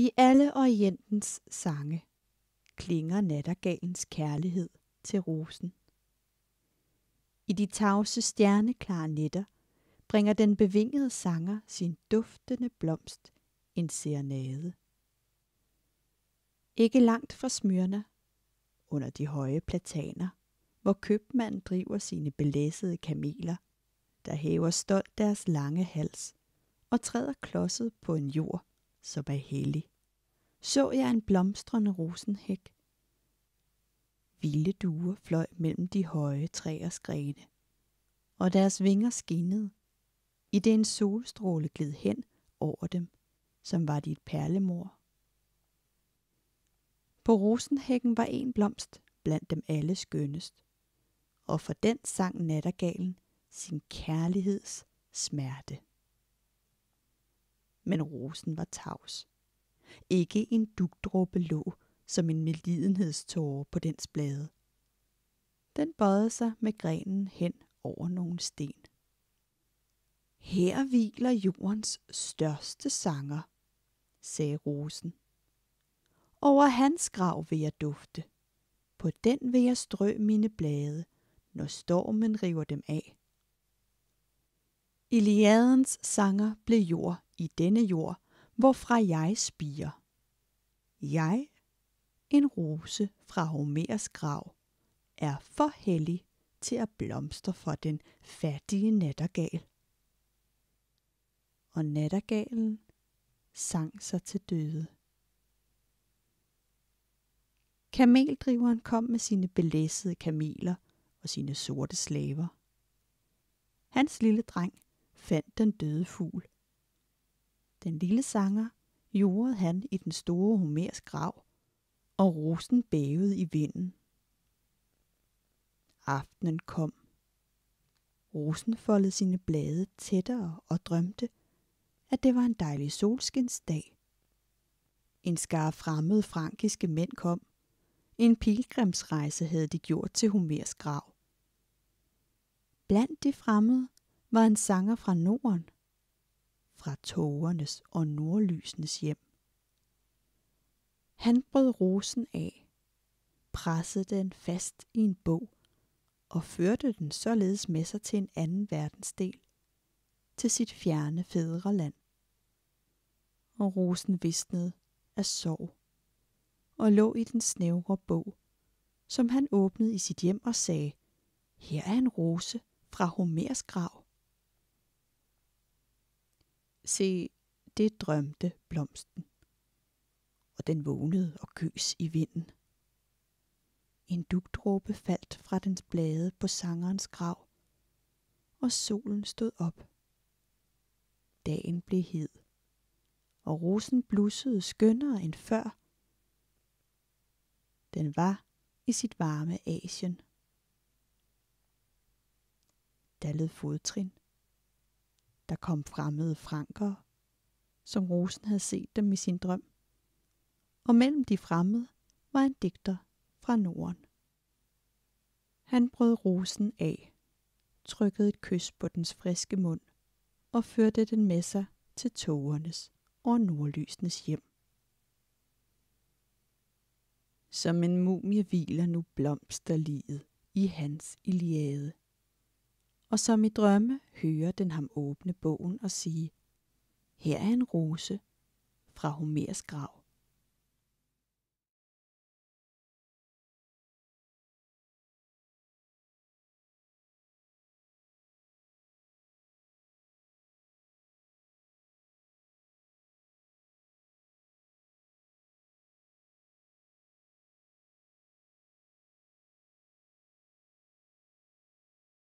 I alle orientens sange klinger nattergalens kærlighed til rosen. I de tavse stjerneklare nætter bringer den bevingede sanger sin duftende blomst en serenade. Ikke langt fra Smyrna, under de høje plataner, hvor købmanden driver sine belæssede kameler, der hæver stolt deres lange hals og træder klodset på en jord, så er hellig. Så jeg en blomstrende rosenhæk. Vilde duer fløj mellem de høje træers grene, og deres vinger skinnede, i det en solstråle gled hen over dem, som var de et perlemor. På rosenhækken var en blomst blandt dem alle skønnest, og for den sang nattergalen sin kærligheds smerte. Men rosen var tavs. Ikke en dugdråbe lå som en melidenhedståre på dens blade. Den bøjede sig med grenen hen over nogle sten. Her hviler jordens største sanger, sagde rosen. Over hans grav vil jeg dufte. På den vil jeg strø mine blade, når stormen river dem af. Iliadens sanger blev jord i denne jord, hvorfra jeg spiger. Jeg, en rose fra Homers grav, er for hellig til at blomstre for den fattige nattergal. Og nattergalen sang sig til døde. Kameldriveren kom med sine belæssede kameler og sine sorte slaver. Hans lille dreng fandt den døde fugl. Den lille sanger jordede han i den store Homers grav, og rosen bævede i vinden. Aftenen kom. Rosen foldede sine blade tættere og drømte, at det var en dejlig solskinsdag. En skar fremmede frankiske mænd kom. En pilgrimsrejse havde de gjort til Homers grav. Blandt de fremmede var en sanger fra Norden, fra tågernes og nordlysenes hjem. Han brød rosen af, pressede den fast i en bog og førte den således med sig til en anden verdensdel, til sit fjerne fædreland. Og rosen visnede af sorg og lå i den snævre bog, som han åbnede i sit hjem og sagde, her er en rose fra Homers grav. Se, det drømte blomsten, og den vågnede og gøs i vinden. En dugdråbe faldt fra dens blade på sangerens grav, og solen stod op. Dagen blev hed, og rosen blussede skønnere end før. Den var i sit varme Asien. Der lød fodtrin. Der kom fremmede franker, som rosen havde set dem i sin drøm. Og mellem de fremmede var en digter fra Norden. Han brød rosen af, trykkede et kys på dens friske mund og førte den med sig til tågernes og nordlysenes hjem. Som en mumie hviler nu blomsterliget i hans Iliade. Og som i drømme hører den ham åbne bogen og sige, her er en rose fra Homers grav.